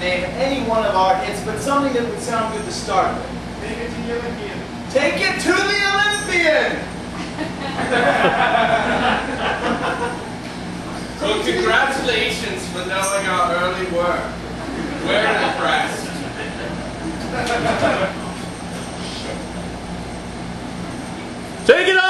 name any one of our hits, but something that would sound good to start with. Take it to the Olympian. Take it to the Olympian! Well, congratulations for knowing our early work. We're impressed. Take it off!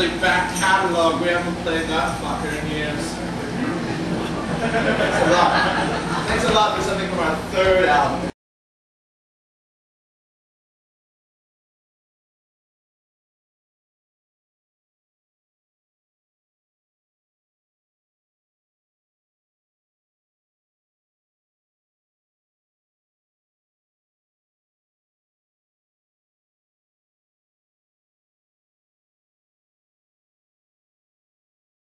Billy, back catalog, we haven't played that fucker in years. Thanks a lot. Thanks a lot for something from our third album.